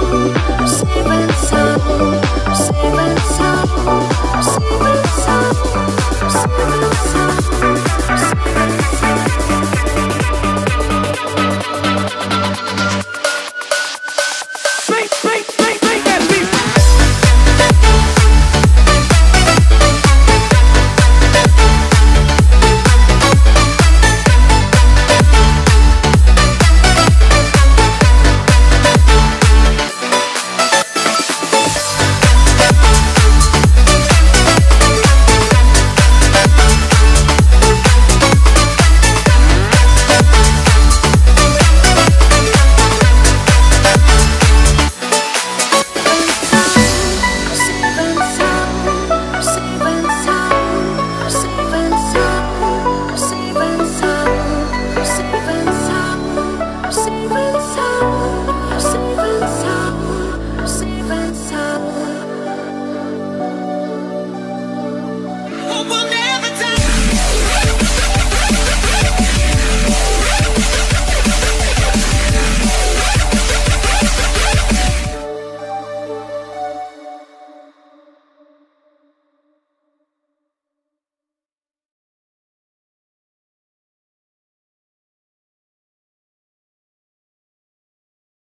Thank you.